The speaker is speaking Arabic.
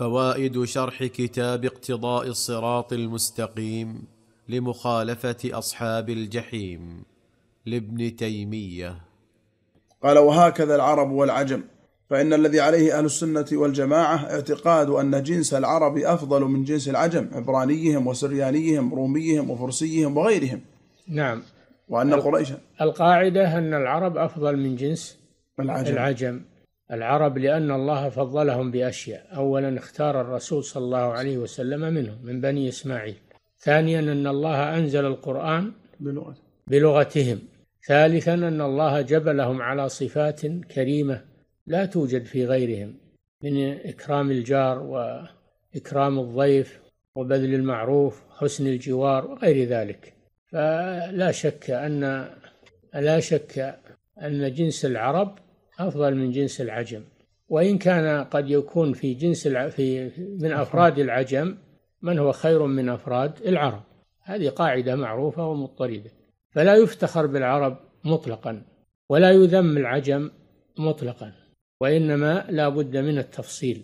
فوائد شرح كتاب اقتضاء الصراط المستقيم لمخالفة أصحاب الجحيم لابن تيمية. قال وهكذا العرب والعجم فإن الذي عليه أهل السنة والجماعة اعتقاد أن جنس العرب أفضل من جنس العجم عبرانيهم وسريانيهم روميهم وفرسيهم وغيرهم. نعم. وأن قريش القاعدة أن العرب أفضل من جنس العجم. العجم. العرب لأن الله فضلهم بأشياء. أولا اختار الرسول صلى الله عليه وسلم منهم من بني إسماعيل. ثانيا أن الله أنزل القرآن بلغتهم. ثالثا أن الله جبلهم على صفات كريمة لا توجد في غيرهم من إكرام الجار وإكرام الضيف وبذل المعروف حسن الجوار وغير ذلك. فلا شك أن لا شك أن جنس العرب أفضل من جنس العجم. وإن كان قد يكون في جنس. في من أفراد العجم من هو خير من أفراد العرب؟ هذه قاعدة معروفة ومضطردة. فلا يفتخر بالعرب مطلقا ولا يذم العجم مطلقا وإنما لا بد من التفصيل.